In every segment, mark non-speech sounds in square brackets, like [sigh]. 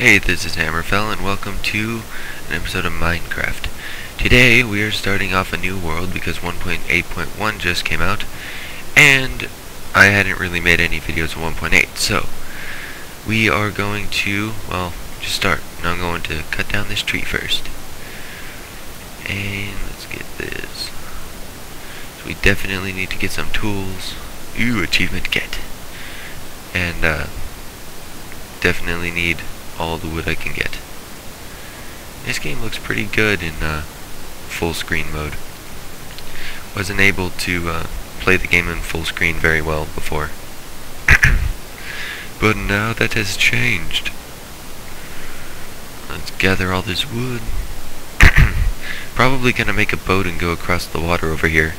Hey, this is Hammerfell, and welcome to an episode of Minecraft. Today, we are starting off a new world because 1.8.1 just came out, and I hadn't really made any videos of 1.8, so we are going to, well, just start. And I'm going to cut down this tree first. And let's get this. So we definitely need to get some tools. Ooh, achievement get. And, uh, definitely need all the wood I can get. This game looks pretty good in uh, full screen mode. Wasn't able to uh, play the game in full screen very well before. [coughs] but now that has changed. Let's gather all this wood. [coughs] Probably gonna make a boat and go across the water over here.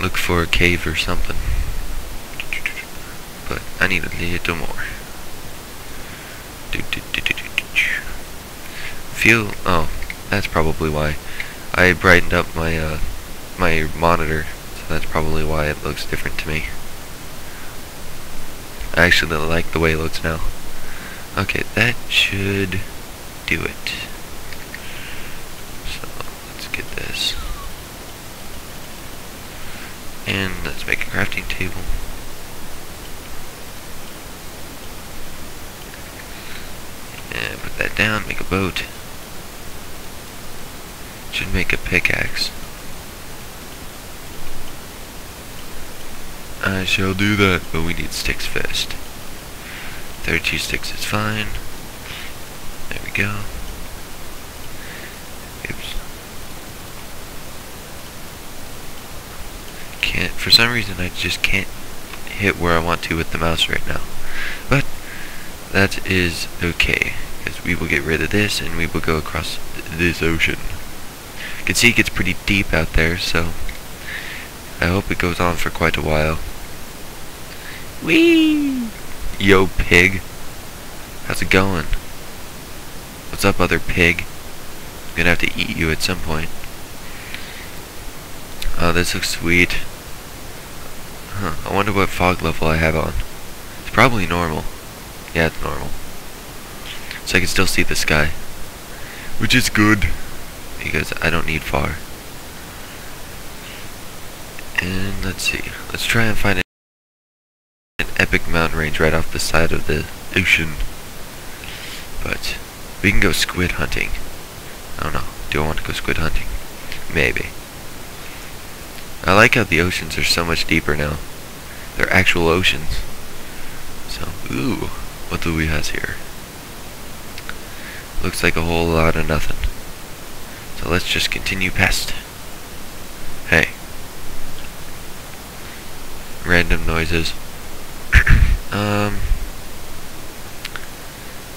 Look for a cave or something. But I need a little more. Feel oh, that's probably why. I brightened up my uh my monitor, so that's probably why it looks different to me. I actually like the way it looks now. Okay, that should do it. So let's get this. And let's make a crafting table. And put that down, make a boat. Should make a pickaxe. I shall do that, but we need sticks first. 32 sticks is fine. There we go. Oops. Can't, for some reason I just can't hit where I want to with the mouse right now. But, that is okay, because we will get rid of this and we will go across this ocean. You can see it gets pretty deep out there, so I hope it goes on for quite a while. Whee! Yo, pig. How's it going? What's up, other pig? I'm gonna have to eat you at some point. Oh, this looks sweet. Huh, I wonder what fog level I have on. It's probably normal. Yeah, it's normal. So I can still see the sky. Which is good. Because I don't need far. And let's see. Let's try and find an epic mountain range right off the side of the ocean. But we can go squid hunting. I don't know. Do I want to go squid hunting? Maybe. I like how the oceans are so much deeper now. They're actual oceans. So, ooh, what do we have here? Looks like a whole lot of nothing. So let's just continue past. Hey. Random noises. [coughs] um.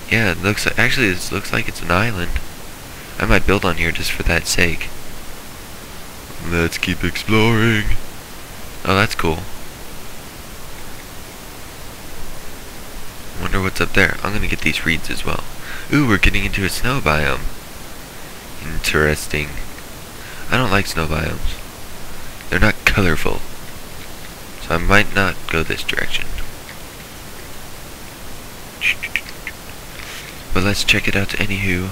Yeah, it looks like, actually this looks like it's an island. I might build on here just for that sake. Let's keep exploring. Oh, that's cool. Wonder what's up there. I'm gonna get these reeds as well. Ooh, we're getting into a snow biome. Interesting. I don't like snow biomes. They're not colorful. So I might not go this direction. But let's check it out anywho.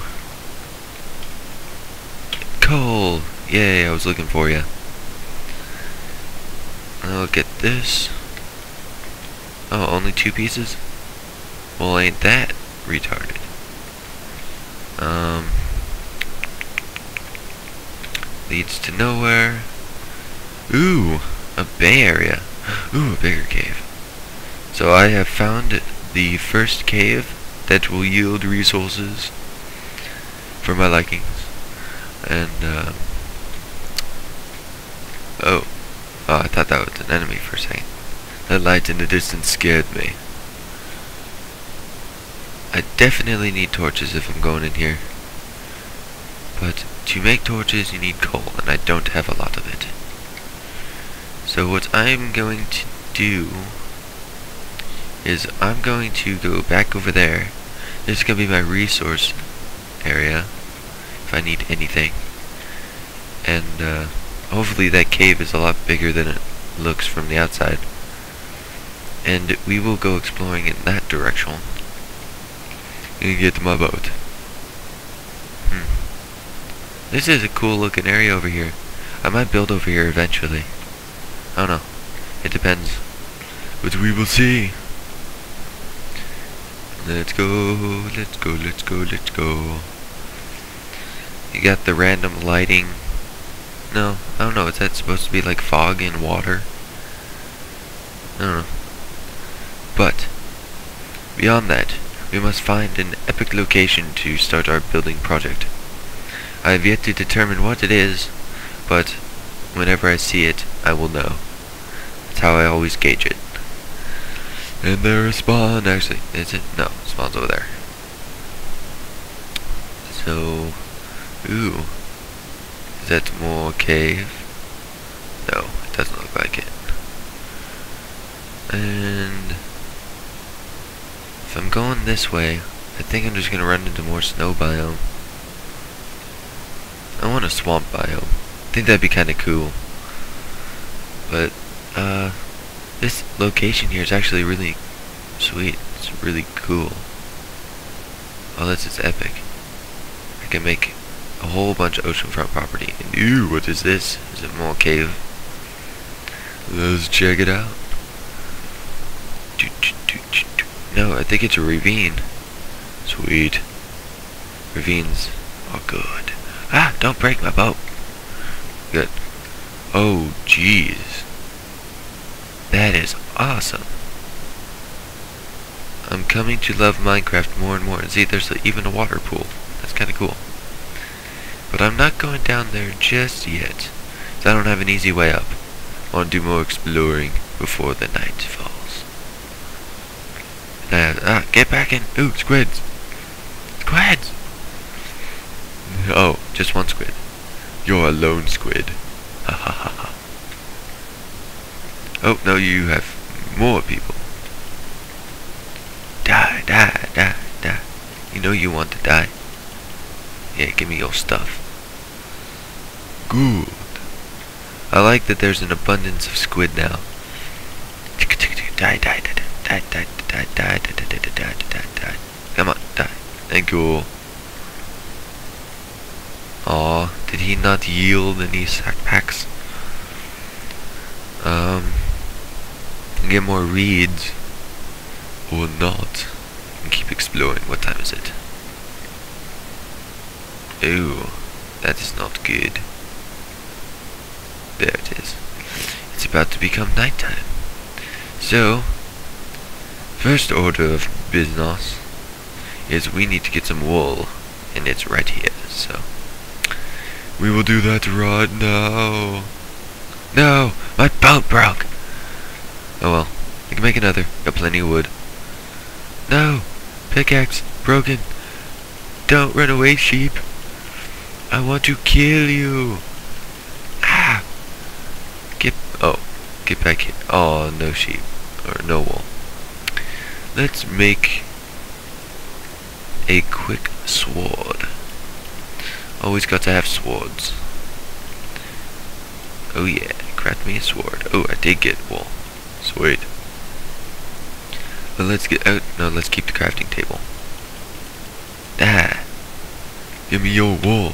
Coal! Yay, I was looking for you. I'll get this. Oh, only two pieces? Well, ain't that retarded. Um, leads to nowhere. Ooh, a bay area. Ooh, a bigger cave. So I have found the first cave that will yield resources for my likings. And, uh, oh, oh, I thought that was an enemy for a second. That light in the distance scared me. I definitely need torches if I'm going in here. But to make torches you need coal, and I don't have a lot of it. So what I'm going to do is I'm going to go back over there. This is going to be my resource area, if I need anything. And uh, hopefully that cave is a lot bigger than it looks from the outside. And we will go exploring in that direction. and get to my boat. Hmm. This is a cool looking area over here. I might build over here eventually. I don't know. It depends. But we will see. Let's go, let's go, let's go, let's go. You got the random lighting. No, I don't know. Is that supposed to be like fog and water? I don't know. But, beyond that, we must find an epic location to start our building project. I have yet to determine what it is, but whenever I see it, I will know. That's how I always gauge it. And there is spawn, actually, is it? No, spawn's over there. So, ooh. Is that more cave? No, it doesn't look like it. And if I'm going this way, I think I'm just gonna run into more snow biome. Want a swamp biome. I think that'd be kinda cool. But, uh, this location here is actually really sweet. It's really cool. Oh, this is epic. I can make a whole bunch of oceanfront property. And ew, what is this? Is it more cave? Let's check it out. No, I think it's a ravine. Sweet. Ravines are good. Don't break my boat. Good. Oh, jeez. That is awesome. I'm coming to love Minecraft more and more. And see, there's even a water pool. That's kind of cool. But I'm not going down there just yet. I don't have an easy way up. I want to do more exploring before the night falls. Uh, ah, get back in. Ooh, squids. Squids! Oh, just one squid. You're a lone squid. Ha ha ha ha. Oh, no, you have more people. Die, die, die, die. You know you want to die. Yeah, give me your stuff. Good. I like that there's an abundance of squid now. Die, die, die, die, die, die, die, die, die, die, die, die, die. Come on, die. Thank you. Aw, did he not yield any sack packs? Um, get more reeds. Or not. And keep exploring. What time is it? Ooh, that is not good. There it is. It's about to become nighttime. So, first order of business is we need to get some wool, and it's right here, so. We will do that right now. No, my boat broke. Oh well, I can make another. Got plenty of wood. No, pickaxe broken. Don't run away, sheep. I want to kill you. Ah. Get, oh, get back here. Oh, no sheep. Or no wool. Let's make a quick sword. Always got to have swords. Oh yeah, craft me a sword. Oh, I did get wool. Sweet. But let's get out. No, let's keep the crafting table. Ah. Give me your wool.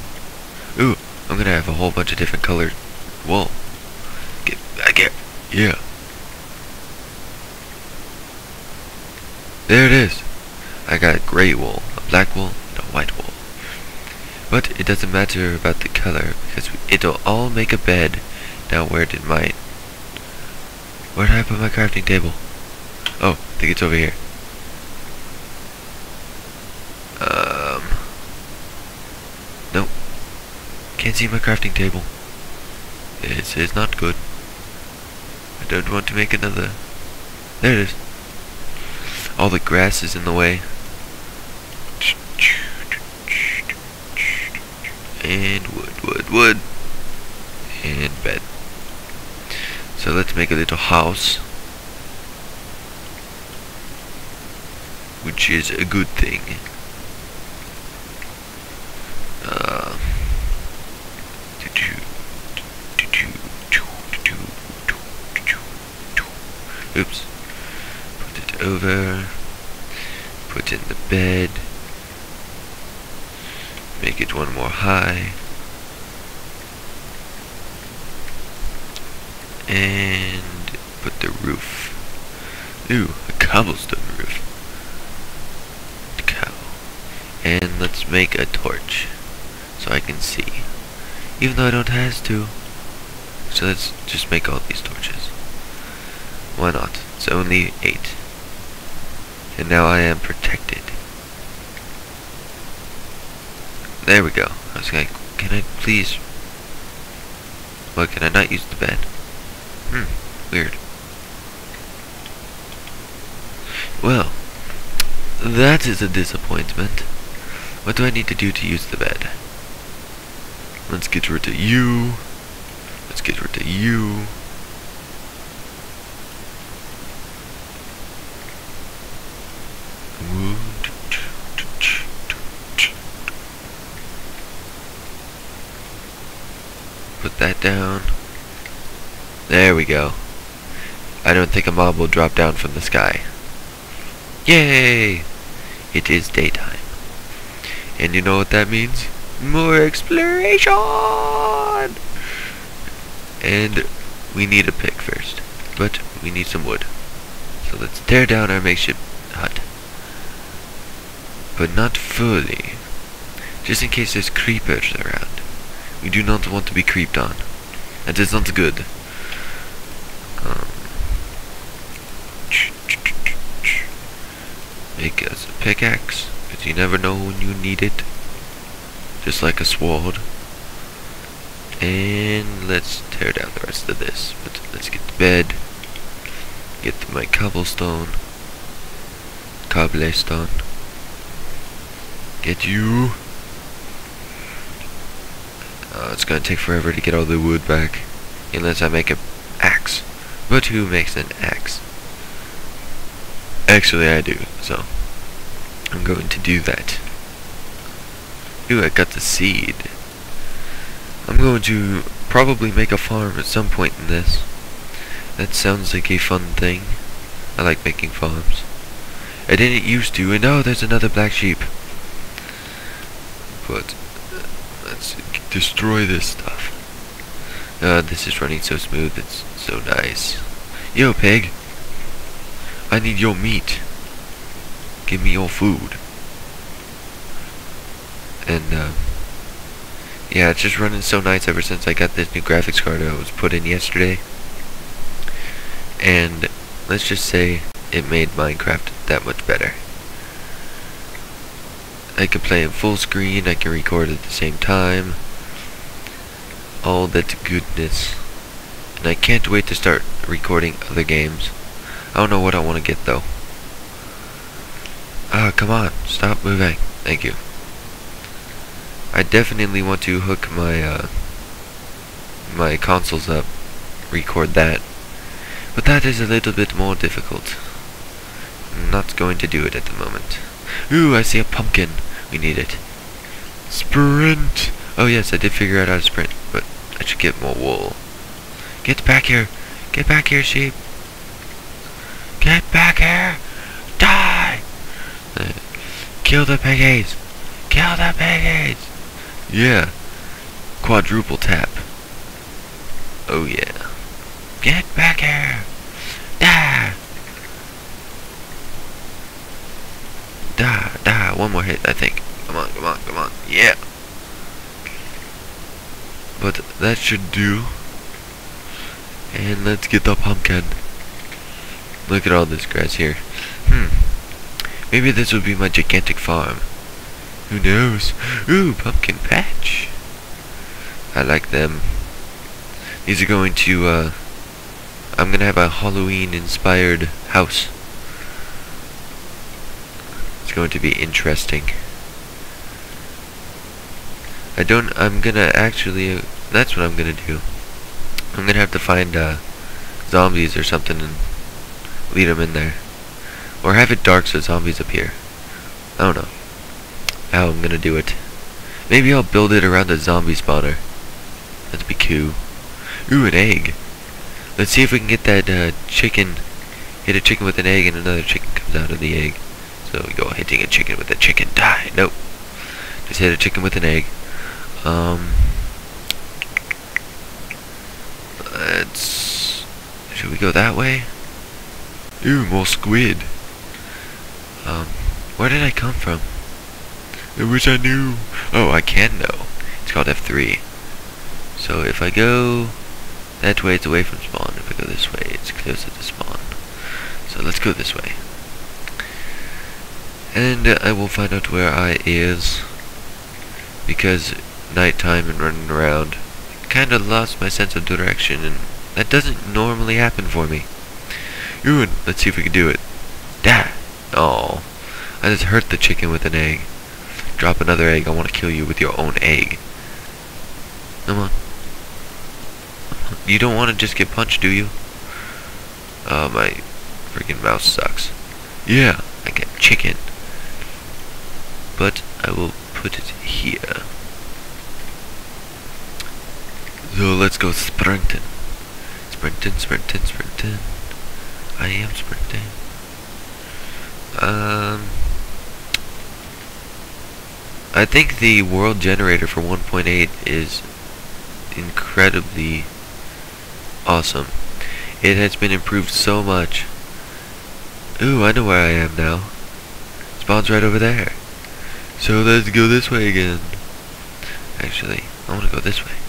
Ooh, I'm gonna have a whole bunch of different colored wool. Get, I get, yeah. There it is. I got a gray wool, a black wool, and a white wool. But it doesn't matter about the color, because it'll all make a bed. Now where did my... Where did I put my crafting table? Oh, I think it's over here. Um... Nope. Can't see my crafting table. It's, it's not good. I don't want to make another... There it is. All the grass is in the way. And wood, wood, wood. And bed. So let's make a little house. Which is a good thing. Uh, oops. Put it over. Put in the bed. Make it one more high. And put the roof. Ooh, a cobblestone roof. Cow. And let's make a torch so I can see. Even though I don't have to. So let's just make all these torches. Why not? It's only eight. And now I am protected. There we go. I was like, can I please... What, can I not use the bed? Hmm, weird. Well, that is a disappointment. What do I need to do to use the bed? Let's get rid of you. Let's get rid of you. Put that down. There we go. I don't think a mob will drop down from the sky. Yay! It is daytime. And you know what that means? More exploration! And we need a pick first. But we need some wood. So let's tear down our makeshift hut. But not fully. Just in case there's creepers around. We do not want to be creeped on. That is not good. Um, make us a pickaxe, because you never know when you need it. Just like a sword. And let's tear down the rest of this. But let's get to bed. Get my cobblestone. Cobblestone. Get you. It's gonna take forever to get all the wood back. Unless I make an axe. But who makes an axe? Actually, I do, so I'm going to do that. Ooh, I got the seed. I'm going to probably make a farm at some point in this. That sounds like a fun thing. I like making farms. I didn't used to, and oh, there's another black sheep. But, uh, let's destroy this stuff. Uh, this is running so smooth, it's so nice. Yo, pig. I need your meat. Give me your food. And, uh, yeah, it's just running so nice ever since I got this new graphics card that was put in yesterday. And, let's just say, it made Minecraft that much better. I can play in full screen, I can record at the same time. All that goodness. And I can't wait to start recording other games. I don't know what I want to get though. Ah, come on, stop moving. Thank you. I definitely want to hook my uh, my consoles up, record that. But that is a little bit more difficult. I'm not going to do it at the moment. Ooh, I see a pumpkin. We need it. Sprint! Oh yes, I did figure out how to sprint, but I should get more wool. Get back here! Get back here, sheep! Get back here! Die! Kill the piggies! Kill the piggies! Yeah. Quadruple tap. Oh yeah. Get back here! Die! Die, die. One more hit, I think. Come on, come on, come on. Yeah! But that should do. And let's get the pumpkin. Look at all this grass here. Hmm. Maybe this would be my gigantic farm. Who knows? Ooh, pumpkin patch. I like them. These are going to, uh... I'm gonna have a Halloween-inspired house. It's going to be interesting. I don't, I'm gonna actually, that's what I'm gonna do. I'm gonna have to find, uh, zombies or something and lead them in there. Or have it dark so zombies appear. I don't know how I'm gonna do it. Maybe I'll build it around a zombie spawner. That'd be cool. Ooh, an egg. Let's see if we can get that uh, chicken. Hit a chicken with an egg and another chicken comes out of the egg. So go hitting a chicken with a chicken. Die. Nope. Just hit a chicken with an egg. Um, let's. Should we go that way? Ooh, more squid. Um, where did I come from? I wish I knew. Oh, I can know. It's called F3. So if I go that way, it's away from spawn. If I go this way, it's closer to spawn. So let's go this way. And uh, I will find out where I is. Because nighttime and running around, kind of lost my sense of direction, and that doesn't normally happen for me. Ooh, let's see if we can do it. Da! Oh, I just hurt the chicken with an egg. Drop another egg, I want to kill you with your own egg. Come on. You don't want to just get punched, do you? Oh, my freaking mouse sucks. Yeah, I get chicken. But I will put it here. So let's go sprinting. Sprinting, sprinting, sprinting. I am sprinting. Um, I think the world generator for 1.8 is incredibly awesome. It has been improved so much. Ooh, I know where I am now. Spawn's right over there. So let's go this way again. Actually, I want to go this way.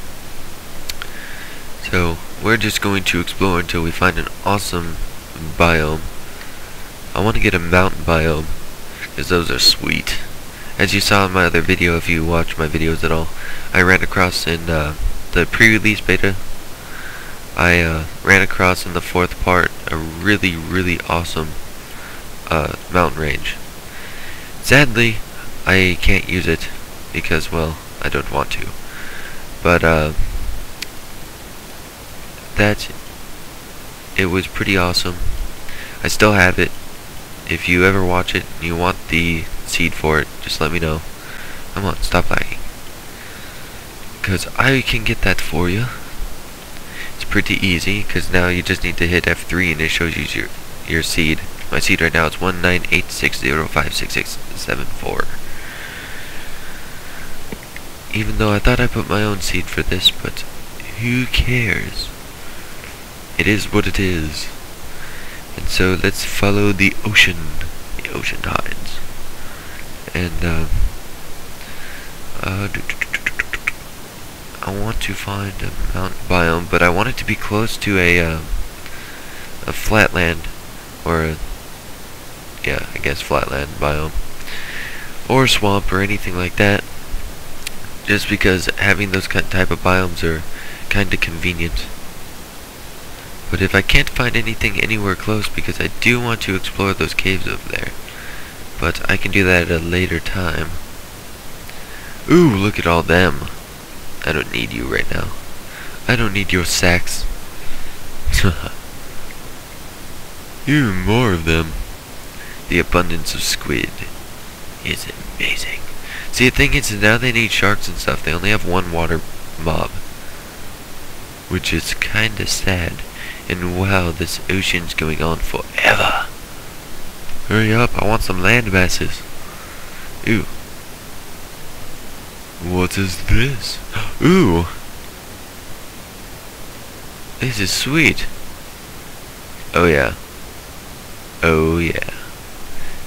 So, we're just going to explore until we find an awesome biome. I want to get a mountain biome, because those are sweet. As you saw in my other video, if you watch my videos at all, I ran across in uh, the pre-release beta, I uh, ran across in the fourth part a really, really awesome uh, mountain range. Sadly, I can't use it because, well, I don't want to. But, uh, that, it was pretty awesome. I still have it. If you ever watch it and you want the seed for it, just let me know. Come on, stop lagging. Because I can get that for you. It's pretty easy, because now you just need to hit F3 and it shows you your, your seed. My seed right now is 19860566774. Even though I thought I put my own seed for this, but who cares? It is what it is. And so let's follow the ocean, the ocean tides. And, uh, uh, I want to find a mountain biome, but I want it to be close to a, uh, a flatland, or a, yeah, I guess flatland biome, or swamp, or anything like that just because having those type of biomes are kind of convenient. But if I can't find anything anywhere close, because I do want to explore those caves over there, but I can do that at a later time. Ooh, look at all them. I don't need you right now. I don't need your sex. Even [laughs] more of them. The abundance of squid is amazing. See, the thing is, now they need sharks and stuff. They only have one water mob. Which is kinda sad. And wow, this ocean's going on forever. Hurry up, I want some land masses. Ooh. What is this? [gasps] Ooh. This is sweet. Oh yeah. Oh yeah.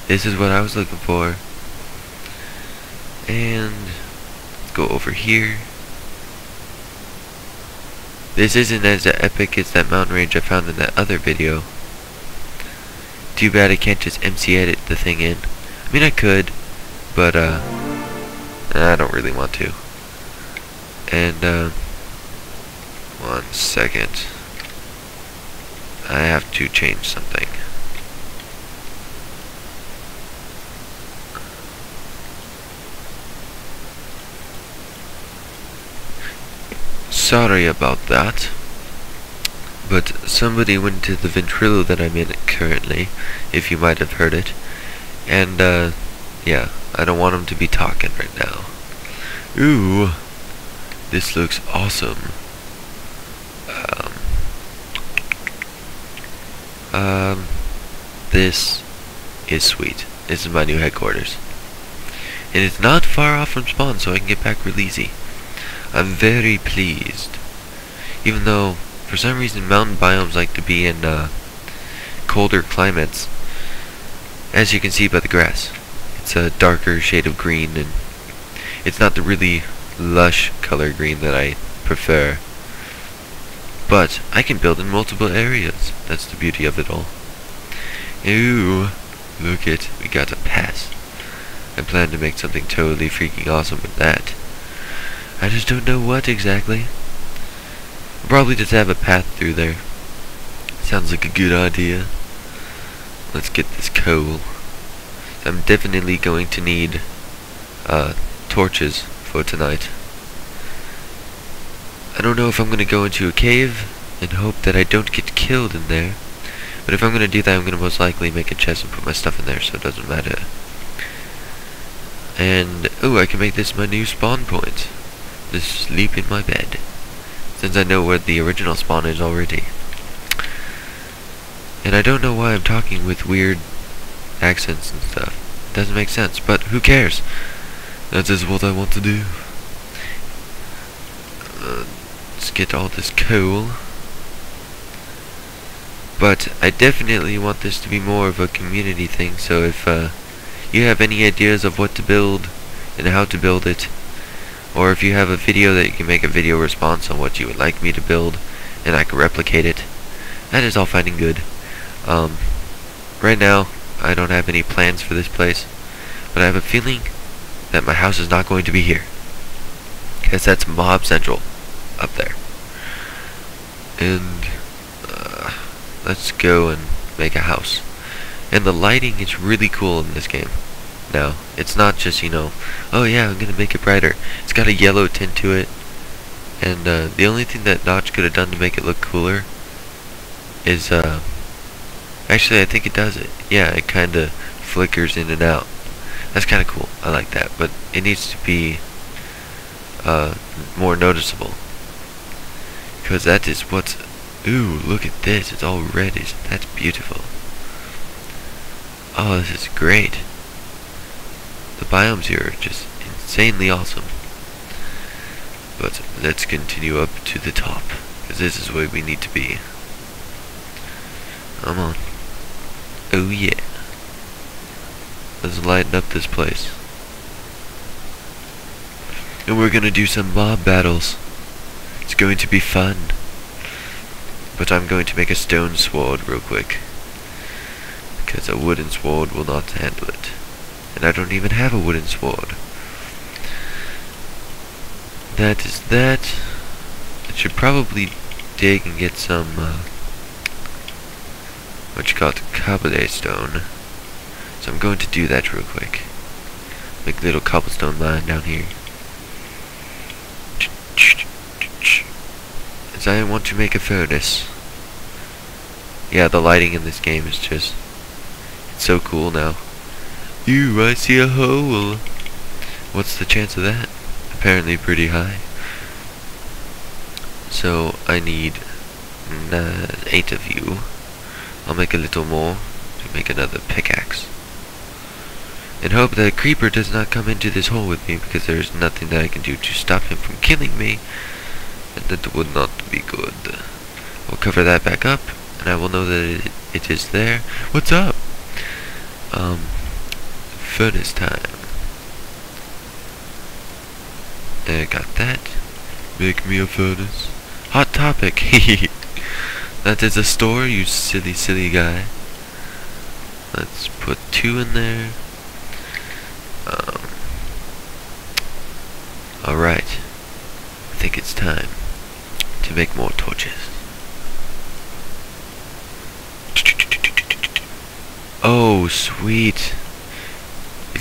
This is what I was looking for. And go over here. This isn't as epic as that mountain range I found in that other video. Too bad I can't just MC edit the thing in. I mean I could, but uh, I don't really want to. And uh, one second. I have to change something. Sorry about that. But somebody went to the ventrilo that I'm in currently, if you might have heard it. And, uh, yeah, I don't want them to be talking right now. Ooh, this looks awesome. Um, um, this is sweet. This is my new headquarters. And it's not far off from spawn, so I can get back real easy. I'm very pleased. Even though, for some reason, mountain biomes like to be in uh, colder climates. As you can see by the grass. It's a darker shade of green, and it's not the really lush color green that I prefer. But I can build in multiple areas. That's the beauty of it all. Ooh, look it, we got a pass. I plan to make something totally freaking awesome with that. I just don't know what exactly. Probably just have a path through there. Sounds like a good idea. Let's get this coal. I'm definitely going to need uh, torches for tonight. I don't know if I'm going to go into a cave and hope that I don't get killed in there. But if I'm going to do that, I'm going to most likely make a chest and put my stuff in there, so it doesn't matter. And, oh, I can make this my new spawn point. Just sleep in my bed. Since I know where the original spawn is already. And I don't know why I'm talking with weird accents and stuff. It doesn't make sense, but who cares? That is what I want to do. Uh, let's get all this coal. But I definitely want this to be more of a community thing, so if uh, you have any ideas of what to build and how to build it, or if you have a video that you can make a video response on what you would like me to build, and I can replicate it, that is all fine and good. Um, right now, I don't have any plans for this place, but I have a feeling that my house is not going to be here. Because that's Mob Central up there. And let's go and make a house. And the lighting is really cool in this game. Now, it's not just, you know, oh yeah, I'm gonna make it brighter. It's got a yellow tint to it. And uh, the only thing that Notch could have done to make it look cooler is, uh, actually I think it does it. Yeah, it kinda flickers in and out. That's kinda cool. I like that. But it needs to be, uh, more noticeable. Because that is what's Ooh, look at this. It's all reddish. That's beautiful. Oh, this is great. The biomes here are just insanely awesome. But let's continue up to the top. Because this is where we need to be. Come on. Oh yeah. Let's lighten up this place. And we're gonna do some mob battles. It's going to be fun. But I'm going to make a stone sword real quick. Because a wooden sword will not handle it. And I don't even have a wooden sword. That is that. I should probably dig and get some, uh, what you call it, cobblestone. So I'm going to do that real quick. Make a little cobblestone mine down here. As I want to make a furnace. Yeah, the lighting in this game is just it's so cool now. You, I see a hole. What's the chance of that? Apparently pretty high. So I need uh, eight of you. I'll make a little more to make another pickaxe. And hope that a creeper does not come into this hole with me because there is nothing that I can do to stop him from killing me and that would not be good. We'll cover that back up, and I will know that it, it is there. What's up? Um, furnace time. There, got that. Make me a furnace. Hot topic. [laughs] that is a store, you silly, silly guy. Let's put two in there. Um, Alright. I think it's time to make more torches. Oh, sweet.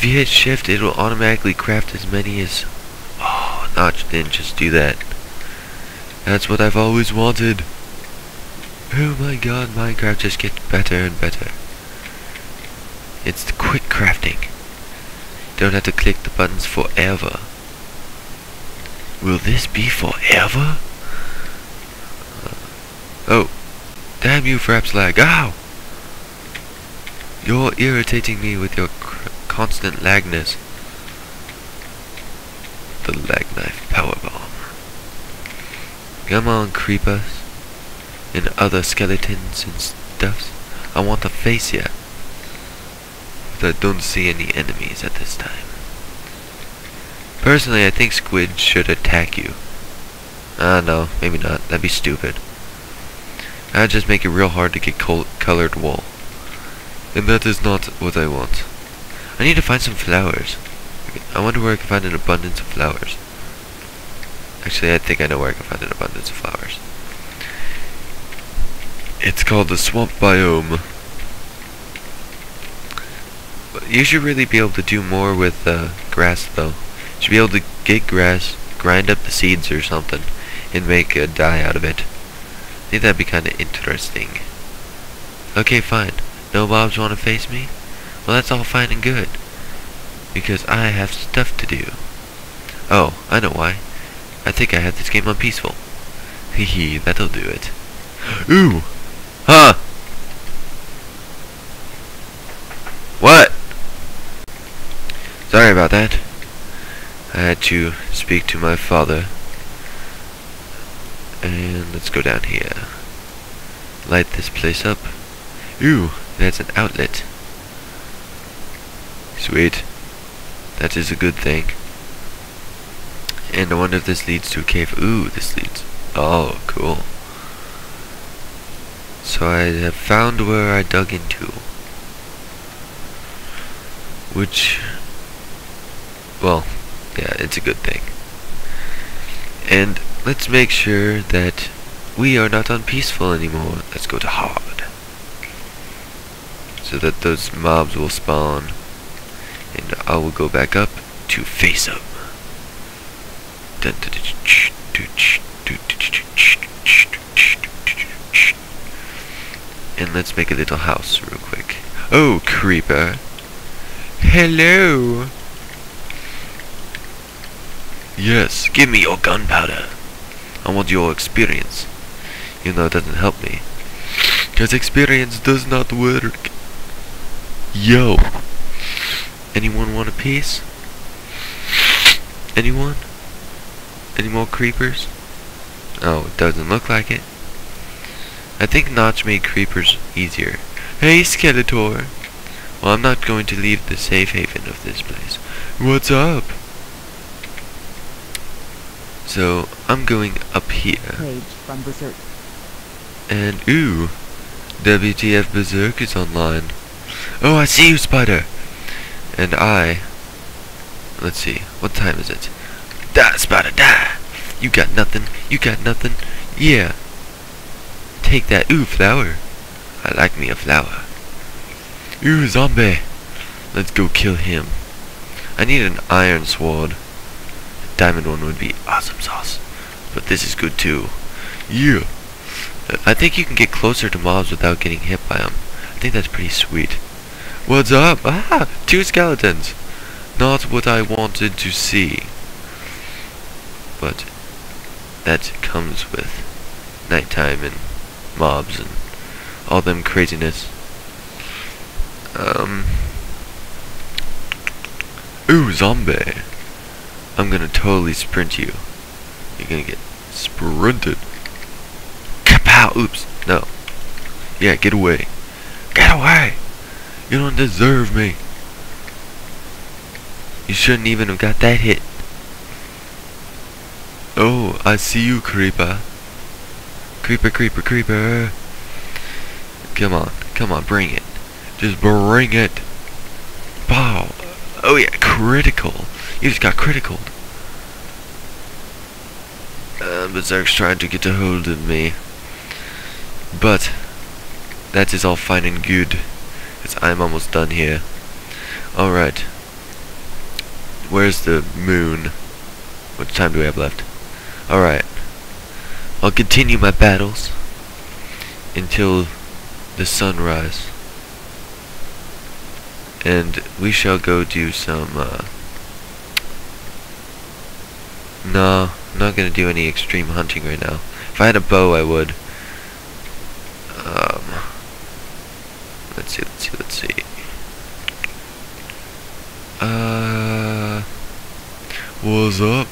If you hit shift, it will automatically craft as many as... Oh, Notch didn't just do that. That's what I've always wanted. Oh my god, Minecraft just gets better and better. It's the quick crafting. Don't have to click the buttons forever. Will this be forever? Uh, oh. Damn you, Fraps lag. Ow! You're irritating me with your constant lagness. The lag knife power bomb. Come on, creepers. And other skeletons and stuffs. I want the face yet. But I don't see any enemies at this time. Personally, I think squid should attack you. Ah, uh, no, maybe not. That'd be stupid. I'd just make it real hard to get colored wool. And that is not what I want. I need to find some flowers. I wonder where I can find an abundance of flowers. Actually, I think I know where I can find an abundance of flowers. It's called the swamp biome. You should really be able to do more with uh, grass, though. You should be able to get grass, grind up the seeds or something, and make a dye out of it. I think that'd be kind of interesting. Okay, fine. No mobs want to face me? Well, that's all fine and good. Because I have stuff to do. Oh, I know why. I think I have this game on peaceful. [laughs] Hehe, that'll do it. [gasps] Ooh! Huh! What? Sorry about that. I had to speak to my father. And let's go down here. Light this place up. Ooh, that's an outlet. Sweet. That is a good thing. And I wonder if this leads to a cave. Ooh, this leads. Oh, cool. So I have found where I dug into. Which, well, yeah, it's a good thing. And let's make sure that we are not unpeaceful anymore. Let's go to hard. So that those mobs will spawn. I will go back up to face up. And let's make a little house real quick. Oh, creeper. Hello. Yes, give me your gunpowder. I want your experience. You know, it doesn't help me. Because experience does not work. Yo. Anyone want a piece? Anyone? Any more creepers? Oh, it doesn't look like it. I think Notch made creepers easier. Hey, Skeletor! Well, I'm not going to leave the safe haven of this place. What's up? So, I'm going up here. Page from Berserk. And, ooh, WTF Berserk is online. Oh, I see you, Spider! And I... Let's see, what time is it? Die, Spider, die! You got nothing, you got nothing. Yeah. Take that, ooh, flower. I like me a flower. Ooh, zombie! Let's go kill him. I need an iron sword. A diamond one would be awesome sauce. But this is good too. Yeah. I think you can get closer to mobs without getting hit by them. I think that's pretty sweet. What's up? Ah! Two skeletons! Not what I wanted to see. But that comes with nighttime and mobs and all them craziness. Um. Ooh, zombie! I'm gonna totally sprint you. You're gonna get sprinted. Kapow! Oops. No. Yeah, get away. Get away! You don't deserve me. You shouldn't even have got that hit. Oh, I see you, creeper. Creeper, creeper, creeper. Come on, come on, bring it. Just bring it. Wow. Oh yeah, critical. You just got critical. Uh, Berserk's trying to get a hold of me. But, that is all fine and good. I'm almost done here. Alright. Where's the moon? What time do we have left? Alright. I'll continue my battles until the sunrise. And we shall go do some, uh... No, I'm not gonna do any extreme hunting right now. If I had a bow, I would. Um... Let's see, let's see, let's see. Uh... What's up?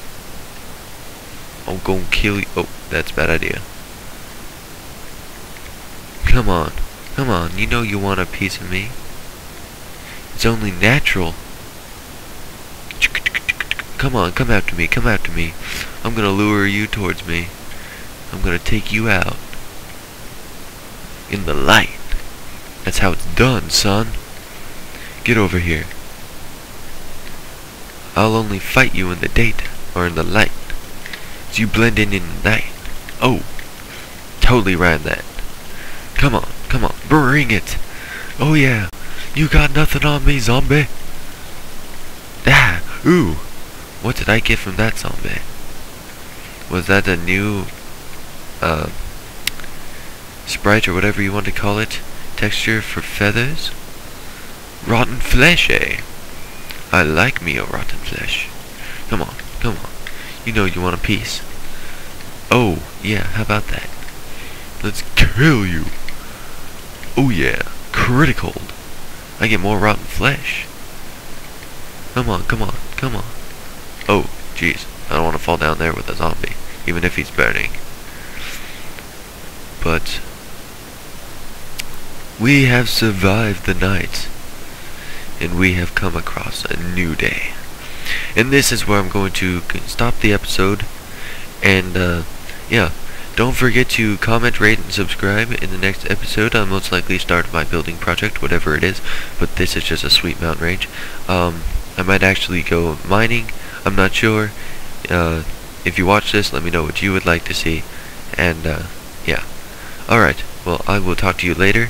I'm gonna kill you. Oh, That's a bad idea. Come on. Come on. You know you want a piece of me. It's only natural. Come on, come after me, come after me. I'm gonna lure you towards me. I'm gonna take you out. In the light. That's how it's done, son. Get over here. I'll only fight you in the daytime, or in the light. So you blend in in the night. Oh, totally ran that. Come on, come on, bring it. Oh yeah, you got nothing on me, zombie. Ah, ooh. What did I get from that zombie? Was that a new, uh, sprite or whatever you want to call it? Texture for feathers? Rotten flesh, eh? I like me a rotten flesh. Come on, come on. You know you want a piece. Oh, yeah, how about that? Let's kill you. Oh yeah, critical. I get more rotten flesh. Come on, come on, come on. Oh, jeez. I don't want to fall down there with a zombie, even if he's burning. But we have survived the night, and we have come across a new day. And this is where I'm going to stop the episode, and uh, yeah, don't forget to comment, rate, and subscribe. In the next episode, I'll most likely start my building project, whatever it is, but this is just a sweet mountain range. Um, I might actually go mining, I'm not sure. Uh, if you watch this, let me know what you would like to see, and uh, yeah. Alright, well, I will talk to you later,